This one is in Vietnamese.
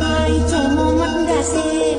Ai cho mắt đã xem?